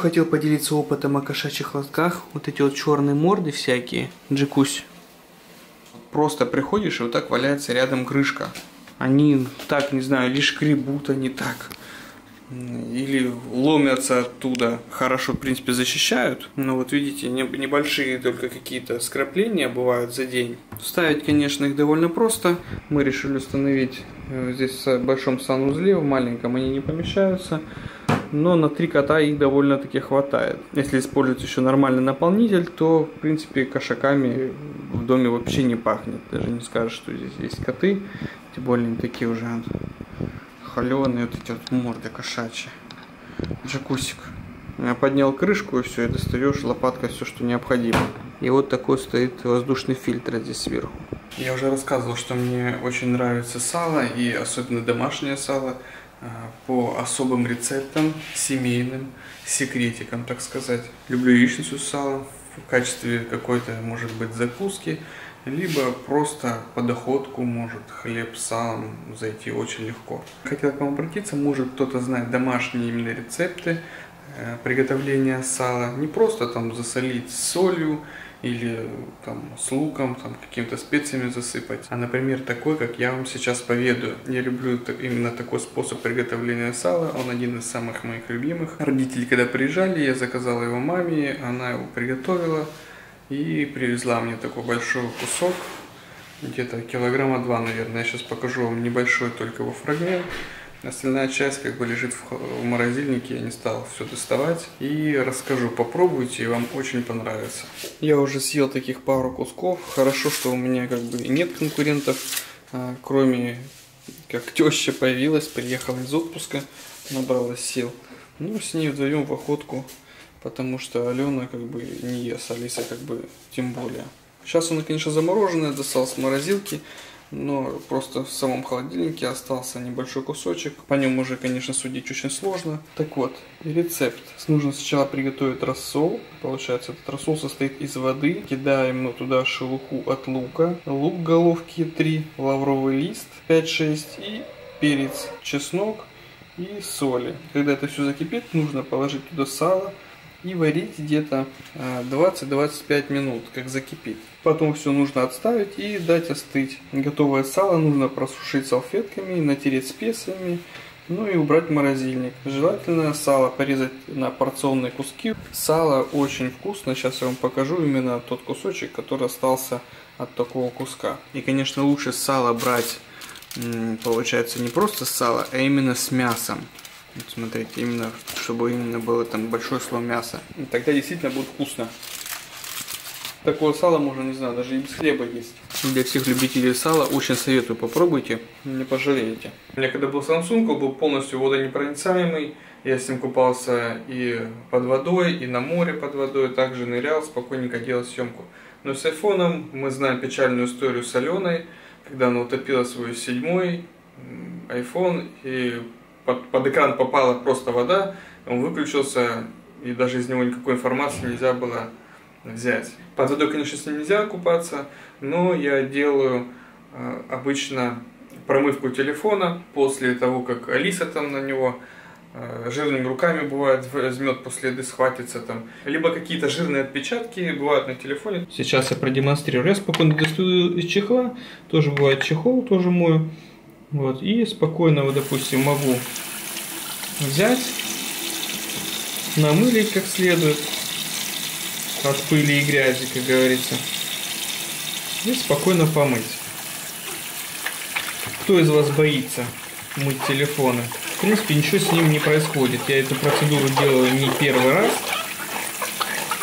Хотел поделиться опытом о кошачьих лотках. Вот эти вот черные морды всякие, джекусь. Просто приходишь, и вот так валяется рядом крышка. Они так, не знаю, лишь гребут они так или ломятся оттуда, хорошо, в принципе, защищают. Но вот видите, небольшие только какие-то скрапления бывают за день. Ставить, конечно, их довольно просто. Мы решили установить э, здесь в большом санузле, в маленьком они не помещаются. Но на три кота их довольно-таки хватает. Если использовать еще нормальный наполнитель, то, в принципе, кошаками в доме вообще не пахнет. Даже не скажешь, что здесь есть коты. Тем более они такие уже холеные вот эти вот морды кошачьи. Джакусик. Я поднял крышку и все, и достаешь лопаткой все, что необходимо. И вот такой стоит воздушный фильтр здесь сверху. Я уже рассказывал, что мне очень нравится сало, и особенно домашнее сало, а, по особым рецептам, семейным, секретикам, так сказать. Люблю яичницу с салом в качестве какой-то, может быть, закуски либо просто по доходку может хлеб с салом зайти очень легко. Хотел к вам обратиться, может кто-то знает домашние именно рецепты э, приготовления сала. Не просто там засолить солью или там с луком, там какими-то специями засыпать, а, например, такой, как я вам сейчас поведаю. Я люблю именно такой способ приготовления сала, он один из самых моих любимых. Родители, когда приезжали, я заказал его маме, она его приготовила. И привезла мне такой большой кусок, где-то килограмма два, наверное. Я сейчас покажу вам небольшой только его фрагмент. Остальная часть как бы лежит в морозильнике, я не стал все доставать. И расскажу, попробуйте, и вам очень понравится. Я уже съел таких пару кусков. Хорошо, что у меня как бы нет конкурентов, а, кроме как теща появилась, приехала из отпуска, набралась сил. Ну, с ней вдвоем в охотку потому что Алена как бы не ест, Алиса как бы тем более. Сейчас она, конечно, замороженная, достал с морозилки, но просто в самом холодильнике остался небольшой кусочек. По нем уже, конечно, судить очень сложно. Так вот, рецепт. Нужно сначала приготовить рассол. Получается, этот рассол состоит из воды. Кидаем мы туда шелуху от лука, лук головки 3, лавровый лист 5-6 и перец, чеснок и соли. Когда это все закипит, нужно положить туда сало, и варить где-то 20-25 а, минут, как закипит. Потом все нужно отставить и дать остыть. Готовое сало нужно просушить салфетками, натереть специями, ну и убрать в морозильник. Желательно сало порезать на порционные куски. Сало очень вкусно, сейчас я вам покажу именно тот кусочек, который остался от такого куска. И конечно лучше сало брать, получается не просто сало, а именно с мясом. Вот смотрите, именно, чтобы именно было там большой слой мяса. И тогда действительно будет вкусно. Такое сало можно, не знаю, даже и без хлеба есть. Для всех любителей сала очень советую, попробуйте, не пожалеете. У меня когда был Samsung, он был полностью водонепроницаемый. Я с ним купался и под водой, и на море под водой, также нырял, спокойненько делал съемку. Но с айфоном мы знаем печальную историю с Аленой, когда она утопила свой седьмой iPhone и под, под экран попала просто вода, он выключился, и даже из него никакой информации нельзя было взять. Под водой, конечно, с ним нельзя купаться, но я делаю э, обычно промывку телефона после того, как Алиса там на него э, жирными руками бывает возьмет после еды, схватится там. Либо какие-то жирные отпечатки бывают на телефоне. Сейчас я продемонстрирую. Я спокойно достаю из чехла, тоже бывает чехол, тоже мою. Вот, и спокойно, вот, допустим, могу взять, намылить как следует от пыли и грязи, как говорится, и спокойно помыть. Кто из вас боится мыть телефоны? В принципе, ничего с ним не происходит. Я эту процедуру делаю не первый раз.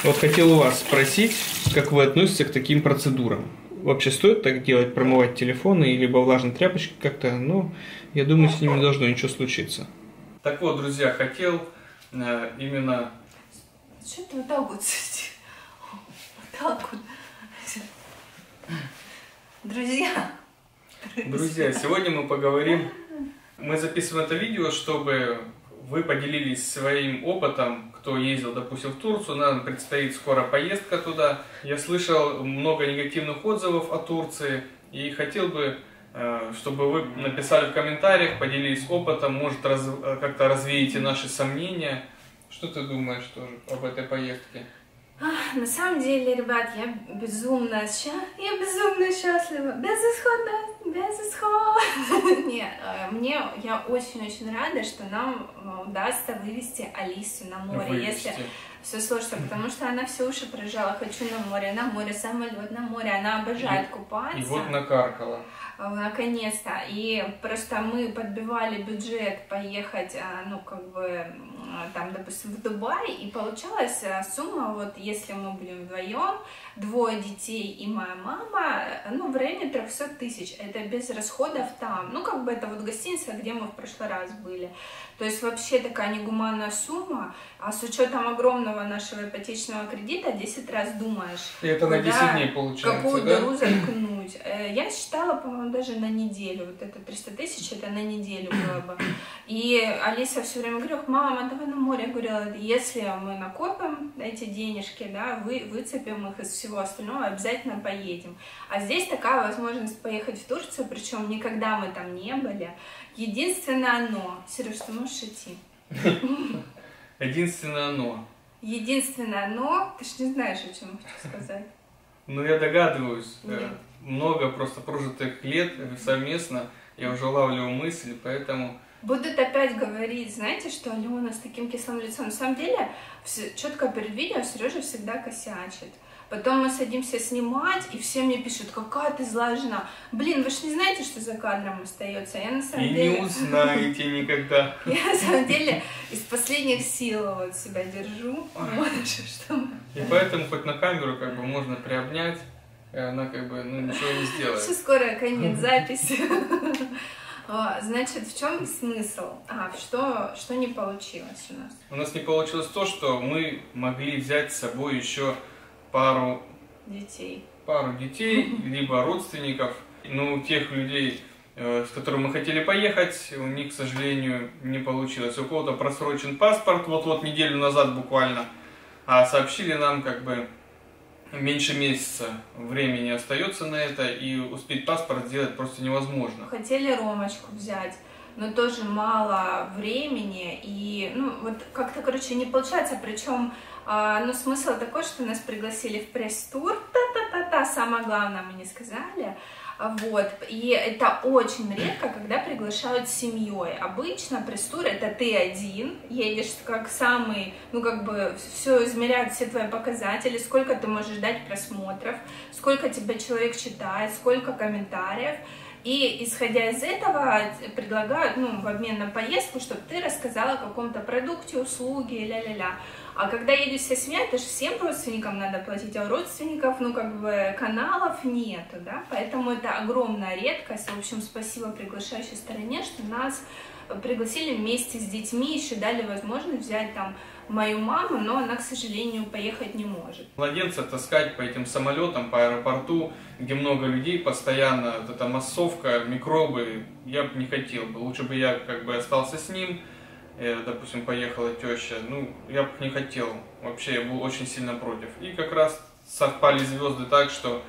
Вот хотел у вас спросить, как вы относитесь к таким процедурам вообще стоит так делать, промывать телефоны, либо влажной тряпочкой как-то, но я думаю, с ними не должно ничего случиться. Так вот, друзья, хотел э, именно... Что ты вот так вот Вот так вот. Друзья. Друзья, сегодня мы поговорим... Мы записываем это видео, чтобы вы поделились своим опытом, кто ездил, допустим, в Турцию, нам предстоит скоро поездка туда. Я слышал много негативных отзывов о Турции и хотел бы, э, чтобы вы написали в комментариях, поделились опытом, может раз, э, как-то развеете наши сомнения Что ты думаешь тоже об этой поездке? На самом деле, ребят, я безумно счастлива, я безумно счастлива, безысходно, безысходно. Нет, э, мне, я очень-очень рада, что нам э, удастся вывести Алису на море, Вывести. если все сложится, потому что она все уши прожала, хочу на море, на море, самолет на море, она обожает купаться. И вот накаркала. А, Наконец-то. И просто мы подбивали бюджет поехать, а, ну, как бы, там, допустим, в Дубай, и получалась а, сумма, вот, если мы будем вдвоем, двое детей и моя мама, э, ну, в районе 300 тысяч. Это без расходов там. Ну, как бы это вот гостиница, где мы в прошлый раз были. То есть вообще такая негуманная сумма, а с учетом огромного нашего ипотечного кредита 10 раз думаешь, И это на куда- 10 дней получается, какую да? дыру заткнуть. Э, Я считала, по-моему, даже на неделю. Вот это 300 тысяч, это на неделю было бы. И Алиса все время говорила, мама, давай на море. Я говорила, если мы накопим эти денежки, да, вы, выцепим их из всего остального, обязательно поедем. А здесь такая возможность поехать в Турцию, причем никогда мы там не были. Единственное но, Сереж, ты можешь идти? Единственное но. Единственное но, ты ж не знаешь, о чем я хочу сказать. Ну, я догадываюсь. э, Нет. Много просто прожитых лет совместно. Я уже лавлю мысли, поэтому... Будут опять говорить, знаете, что Алена с таким кислым лицом. На самом деле, четко перед видео Сережа всегда косячит. Потом мы садимся снимать, и все мне пишут, какая ты злая жена. Блин, вы же не знаете, что за кадром остается. Я на самом И деле... не узнаете никогда. Я на самом деле из последних сил вот себя держу. И поэтому хоть на камеру как бы можно приобнять, и она как бы ну, ничего не Все сделает. скоро конец записи. А, Значит, в чем смысл? А, что, что не получилось у нас? У нас не получилось то, что мы могли взять с собой еще пару, Детей. пару детей, либо родственников. Но у тех людей, э, с которыми мы хотели поехать, у них, к сожалению, не получилось. У кого-то просрочен паспорт, вот-вот неделю назад буквально, а сообщили нам как бы меньше месяца времени остается на это, и успеть паспорт сделать просто невозможно. Хотели Ромочку взять, но тоже мало времени, и, ну, вот как-то, короче, не получается, причем, а, ну, смысл такой, что нас пригласили в пресс-тур, та-та-та-та, самое главное мы не сказали, вот, и это очень редко, когда приглашают семьей. Обычно пресс-тур это ты один, едешь как самый, ну как бы все измеряют все твои показатели, сколько ты можешь дать просмотров, сколько тебя человек читает, сколько комментариев. И исходя из этого предлагают, ну, в обмен на поездку, чтобы ты рассказала о каком-то продукте, услуге, ля-ля-ля. А когда едет вся семья, это же всем родственникам надо платить, а у родственников, ну, как бы, каналов нету, да, поэтому это огромная редкость. В общем, спасибо приглашающей стороне, что нас пригласили вместе с детьми, еще дали возможность взять там мою маму, но она, к сожалению, поехать не может. Младенца таскать по этим самолетам, по аэропорту, где много людей постоянно, вот эта массовка, микробы, я бы не хотел бы. Лучше бы я как бы остался с ним, э, допустим, поехала теща, ну, я бы не хотел. Вообще, я был очень сильно против. И как раз совпали звезды так, что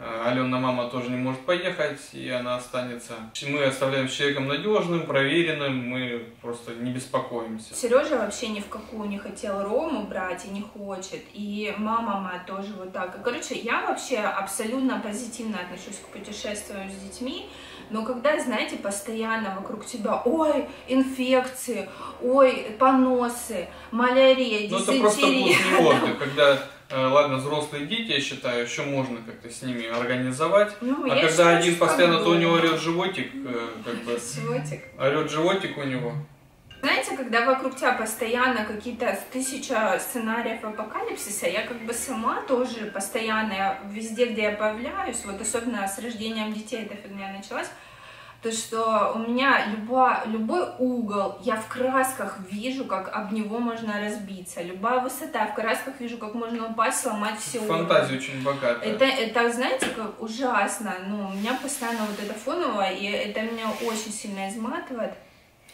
э, Алена мама тоже не может поехать, и она останется. Мы оставляем с человеком надежным, проверенным, мы просто не беспокоимся. Сережа вообще ни в какую не хотел Рому брать и не хочет. И мама моя тоже вот так. Короче, я вообще абсолютно позитивно отношусь к путешествиям с детьми. Но когда, знаете, постоянно вокруг тебя, ой, инфекции, ой, поносы, малярия, Ну, это просто дизентерия. отдых, когда, э, ладно, взрослые дети, я считаю, еще можно как-то с ними организовать. Ну, А когда один постоянно, то у него орет животик, э, как бы, Животик. орет животик у него. Знаете, когда вокруг тебя постоянно какие-то тысяча сценариев апокалипсиса, я как бы сама тоже постоянно я везде, где я появляюсь, вот особенно с рождением детей эта фигня началась, то что у меня любой, любой угол, я в красках вижу, как об него можно разбиться. Любая высота, в красках вижу, как можно упасть, сломать все Фантазия очень богатая. это, это, знаете, как ужасно. Ну, у меня постоянно вот это фоново, и это меня очень сильно изматывает.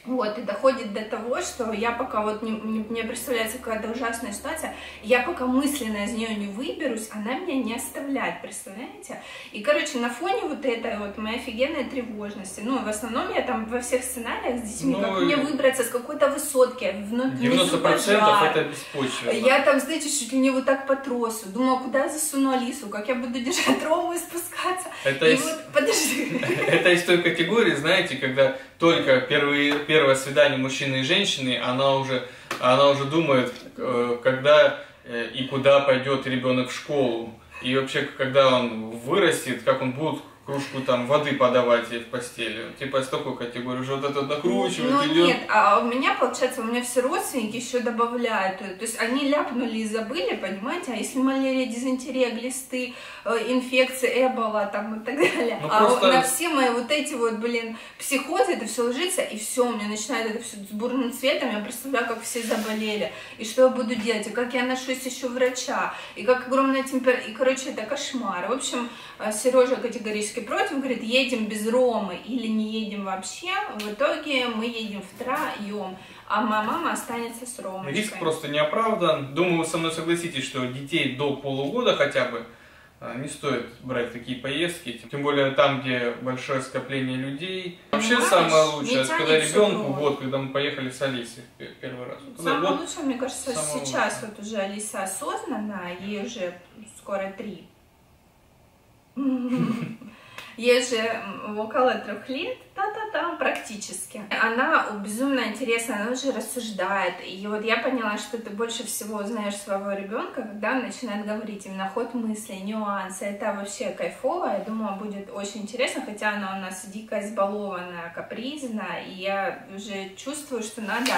Вот, и доходит до того, что я пока вот не, не, мне представляется какая-то ужасная ситуация, я пока мысленно из нее не выберусь, она меня не оставляет, представляете? И, короче, на фоне вот этой вот моей офигенной тревожности, ну, в основном я там во всех сценариях с детьми, Ну, как мне выбраться с какой-то высотки, внизу 90% пожар. это беспочвенно. Я там, знаете, чуть ли не вот так по тросу. Думала, куда я засуну Алису, как я буду держать Рому и спускаться. Это и из- вот, подожди. Это из той категории, знаете, когда только первые, первое свидание мужчины и женщины, она уже, она уже думает, э, когда э, и куда пойдет ребенок в школу. И вообще, когда он вырастет, как он будет кружку там воды подавать ей в постели. Типа из такой категории уже вот это накручивает, Ну идет. нет, а у меня, получается, у меня все родственники еще добавляют. То есть они ляпнули и забыли, понимаете? А если малярия, дизентерия, глисты, э, инфекции, эбола там и так далее. Ну, а просто- на все мои вот эти вот, блин, психозы, это все ложится, и все, у меня начинает это все с бурным цветом, я представляю, как все заболели, и что я буду делать, и как я ношусь еще врача, и как огромная температура, и, короче, это кошмар. В общем, Сережа категорически против, говорит, едем без Ромы или не едем вообще. В итоге мы едем втроем, а моя мама останется с Ромой. Риск просто не оправдан. Думаю, вы со мной согласитесь, что детей до полугода хотя бы а, не стоит брать такие поездки, тем более там, где большое скопление людей. Вообще Понимаешь, самое лучшее, это когда ребенку, вот, когда мы поехали с Алисой пе- первый раз. Самое вот лучшее, мне кажется, сейчас вот уже Алиса осознанная, ей уже скоро три. Ей же около трех лет, та-та-та, практически. Она безумно интересная, она уже рассуждает. И вот я поняла, что ты больше всего знаешь своего ребенка, когда он начинает говорить именно ход мыслей, нюансы. Это вообще кайфово. Я думаю, будет очень интересно, хотя она у нас дико избалованная, капризная. И я уже чувствую, что надо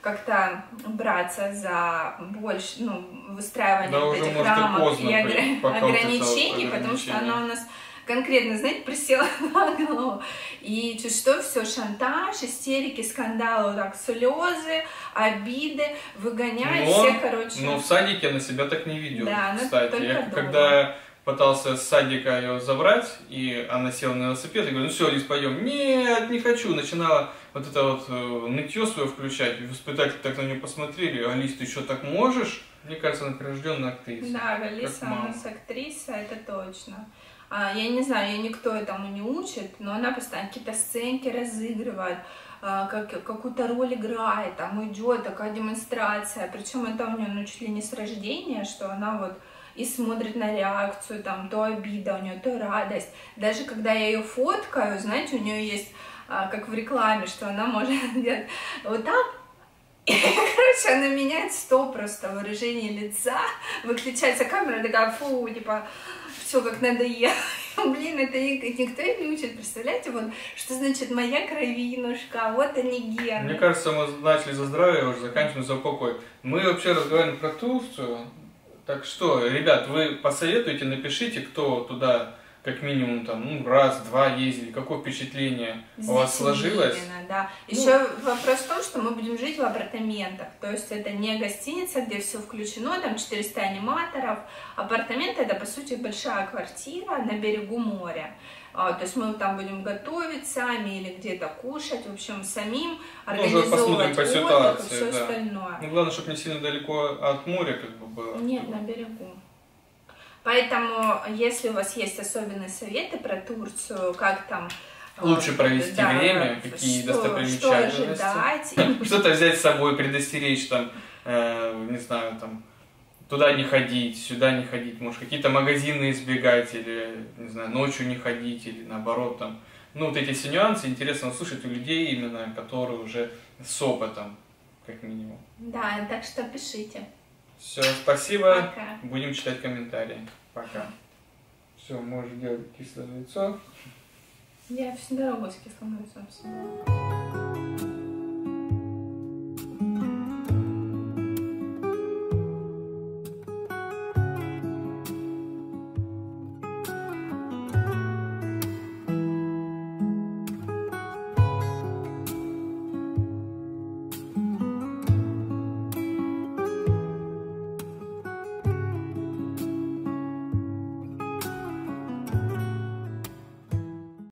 как-то браться за больше, ну, выстраивание Да, вот этих рамок и огр- ограничений, потому что она у нас конкретно, знаете, присела на голову. И чуть что, все, шантаж, истерики, скандалы, вот так, слезы, обиды, выгоняет Но- все, короче. Но в садике она себя так не ведет, Да, она кстати. Я дома. когда пытался с садика ее забрать, и она села на велосипед, я говорю, ну все, Лиз, пойдем. Нет, не хочу. Начинала вот это вот э, нытье свое включать. И воспитатели так на нее посмотрели. Алис, ты что, так можешь? Мне кажется, она прирожденная актриса. Да, Алиса у нас актриса, это точно. А, я не знаю, ее никто этому не учит, но она постоянно какие-то сценки разыгрывает, а, как, какую-то роль играет, там идет такая демонстрация. Причем это у нее ну, чуть ли не с рождения, что она вот и смотрит на реакцию, там то обида у нее, то радость. Даже когда я ее фоткаю, знаете, у нее есть, а, как в рекламе, что она может делать вот так, короче, она меняет сто просто выражение лица, выключается камера, такая, фу, типа, все как надоело. Блин, это ни- никто не учит, представляете, вот, что значит моя кровинушка, вот они гены. Мне кажется, мы начали за здравие, уже заканчиваем за покой. Мы вообще разговариваем про Турцию. Так что, ребят, вы посоветуйте, напишите, кто туда как минимум там, ну, раз, два ездили, какое впечатление С у вас сложилось. именно, да. Ну. Еще вопрос в том, что мы будем жить в апартаментах. То есть это не гостиница, где все включено, там 400 аниматоров. Апартаменты это, по сути, большая квартира на берегу моря. А, То есть мы там будем готовить сами или где-то кушать, в общем, самим Ну, уже посмотрим организовывать по отдых и все да. остальное. Ну, главное, чтобы не сильно далеко от моря как бы было. Нет, на берегу. Поэтому, если у вас есть особенные советы про Турцию, как там э, Лучше провести да, время, какие что- достопримечательности. Что? Что-то взять с собой, предостеречь, там, э, не знаю, там, туда не ходить, сюда не ходить, может, какие-то магазины избегать, или, не знаю, ночью не ходить, или наоборот, там. Ну, вот эти все нюансы интересно услышать у людей, именно, которые уже с опытом, как минимум. Да, так что пишите. Все, спасибо. Пока. Будем читать комментарии. Пока. Все, можешь делать кислое лицо. Я всю дорогу с кислым лицом сидела.